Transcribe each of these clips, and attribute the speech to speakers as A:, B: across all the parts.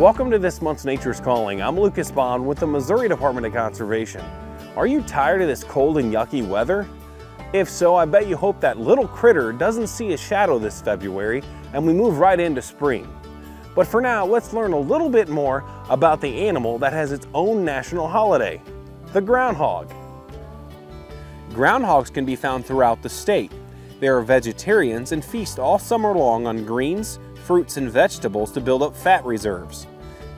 A: Welcome to this month's Nature's Calling. I'm Lucas Bond with the Missouri Department of Conservation. Are you tired of this cold and yucky weather? If so, I bet you hope that little critter doesn't see a shadow this February and we move right into spring. But for now, let's learn a little bit more about the animal that has its own national holiday, the groundhog. Groundhogs can be found throughout the state. They are vegetarians and feast all summer long on greens, fruits, and vegetables to build up fat reserves.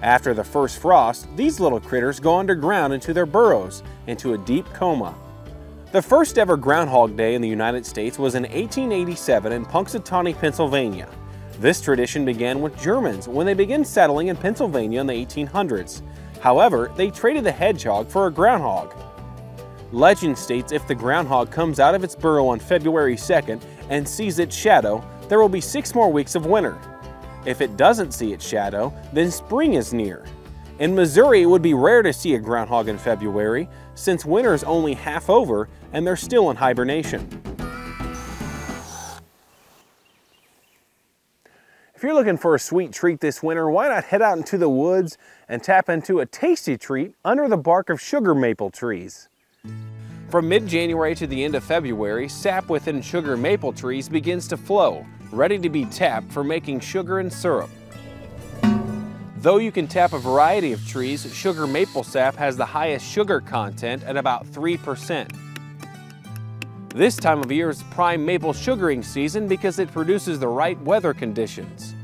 A: After the first frost, these little critters go underground into their burrows, into a deep coma. The first ever Groundhog Day in the United States was in 1887 in Punxsutawney, Pennsylvania. This tradition began with Germans when they began settling in Pennsylvania in the 1800s. However, they traded the hedgehog for a groundhog. Legend states if the groundhog comes out of its burrow on February 2nd and sees its shadow, there will be six more weeks of winter. If it doesn't see its shadow, then spring is near. In Missouri, it would be rare to see a groundhog in February, since winter is only half over and they're still in hibernation. If you're looking for a sweet treat this winter, why not head out into the woods and tap into a tasty treat under the bark of sugar maple trees. From mid-January to the end of February, sap within sugar maple trees begins to flow, ready to be tapped for making sugar and syrup. Though you can tap a variety of trees, sugar maple sap has the highest sugar content at about 3%. This time of year is prime maple sugaring season because it produces the right weather conditions.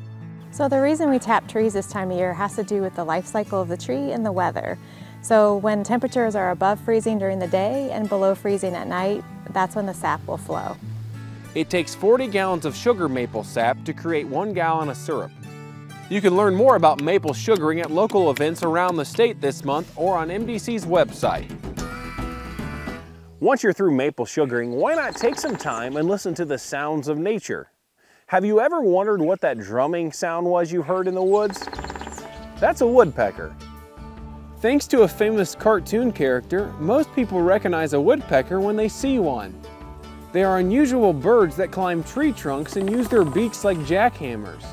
B: So the reason we tap trees this time of year has to do with the life cycle of the tree and the weather. So when temperatures are above freezing during the day and below freezing at night, that's when the sap will flow.
A: It takes 40 gallons of sugar maple sap to create one gallon of syrup. You can learn more about maple sugaring at local events around the state this month or on MDC's website. Once you're through maple sugaring, why not take some time and listen to the sounds of nature? Have you ever wondered what that drumming sound was you heard in the woods? That's a woodpecker. Thanks to a famous cartoon character, most people recognize a woodpecker when they see one. They are unusual birds that climb tree trunks and use their beaks like jackhammers.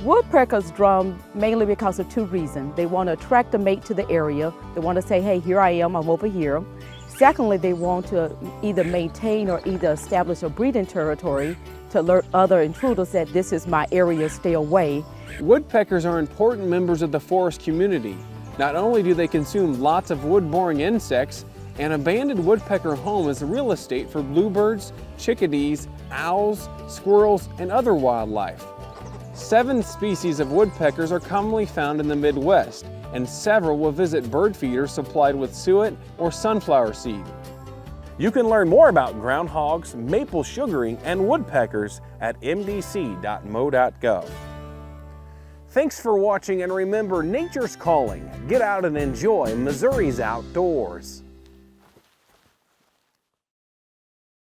C: Woodpeckers drum mainly because of two reasons. They want to attract a mate to the area. They want to say, hey, here I am, I'm over here. Secondly, they want to either maintain or either establish a breeding territory to alert other intruders that this is my area, stay away.
A: Woodpeckers are important members of the forest community. Not only do they consume lots of wood-boring insects, an abandoned woodpecker home is real estate for bluebirds, chickadees, owls, squirrels, and other wildlife. Seven species of woodpeckers are commonly found in the Midwest, and several will visit bird feeders supplied with suet or sunflower seed. You can learn more about groundhogs, maple sugaring, and woodpeckers at mdc.mo.gov. Thanks for watching and remember, nature's calling. Get out and enjoy Missouri's outdoors.